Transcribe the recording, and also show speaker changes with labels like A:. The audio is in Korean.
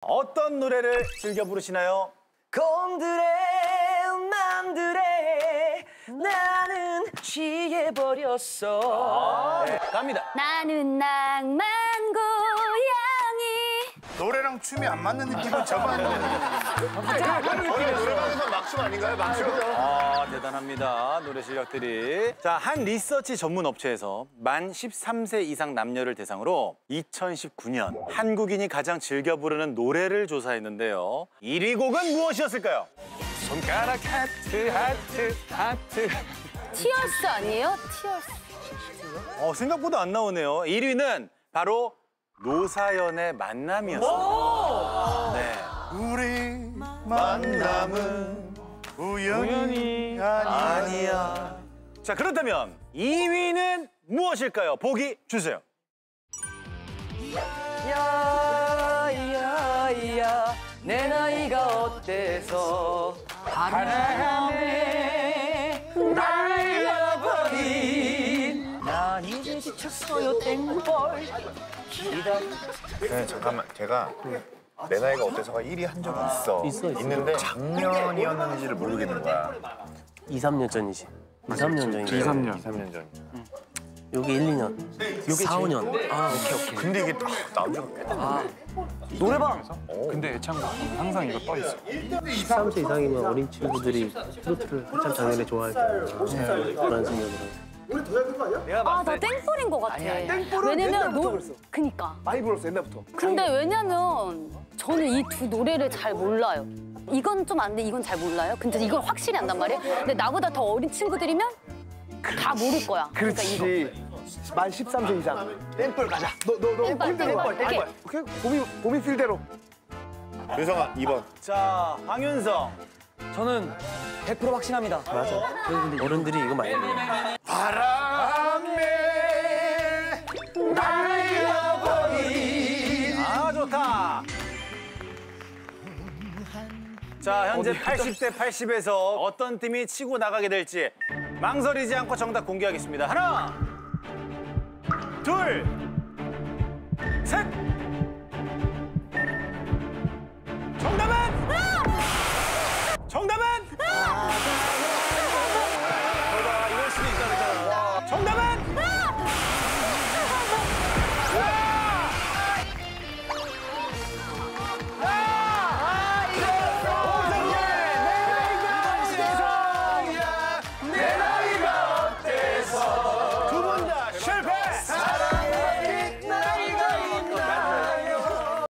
A: 어떤 노래를 즐겨 부르시나요?
B: 곰들의 맘들에 나는 취해버렸어.
A: 네, 갑니다.
C: 나는 낭만 고양이
D: 노래랑 춤이 안 맞는 느낌은 저만
E: 노래방에서 막춤 아닌가요? 막춤?
A: 아, 대단합니다. 노래 실력들이. 자, 한 리서치 전문 업체에서 만 13세 이상 남녀를 대상으로 2019년 한국인이 가장 즐겨 부르는 노래를 조사했는데요. 1위 곡은 무엇이었을까요? 손가락 하트, 하트, 하트.
C: 티얼스 아니에요? 티얼스
A: 어, 생각보다 안 나오네요. 1위는 바로 노사연의 만남이었습니다. 네.
D: 우리 만남은 우연이 아니야.
A: 자, 그렇다면 2위는 무엇일까요? 보기 주세요.
B: 야 야 야 내 나이가 어때서 바람에 날 지쳤어요 땡벌
E: 네, 잠깐만. 제가 내 나이가 어때서가 1위 한 적이 있어.
F: 있어, 있어.
E: 있는데 작년이었는지를 모르겠는 거야.
F: 2, 3년 전이지. 2, 3년 전이지. 2, 3년.
E: 2, 3년 전.
F: 여기 1, 2년. 여기 4, 5년. 아, 오케이, 오케이.
E: 근데 이게 딱 나온 지가 꽤 됐네.
B: 노래방
G: 근데 애창곡 항상 이거 떠 있어.
F: 13세 이상이면 어린 친구들이 트로트를 한참 작년에 좋아할 거야. 그런 생각으로.
C: 아나 땡벌인 것 같아. 왜냐면 노 그니까.
B: 많이 불렀어 옛날부터.
C: 근데 왜냐면 저는 이 두 노래를 잘 몰라요. 이건 좀 안 돼 이건 잘 몰라요. 근데 이건 확실히 안단 말이에요. 근데 나보다 더 어린 친구들이면 다 모를 거야. 그러니까 이거.
B: 만 13세 이상. 땡벌 가자. 너 너 너
C: 땡벌,
B: 필대로
C: 땡벌.
B: 땡벌 땡벌 오케이. 봄이 봄이 필대로.
E: 윤성아, 2번.
A: 자, 황윤성.
B: 저는 100% 확신합니다.
F: 맞아. 근데 어른들이 이거 많이 해요.
D: 바람에 날려버린
A: 아, 좋다. 자, 현재 80대 80에서 어떤 팀이 치고 나가게 될지 망설이지 않고 정답 공개하겠습니다. 하나, 둘, 셋.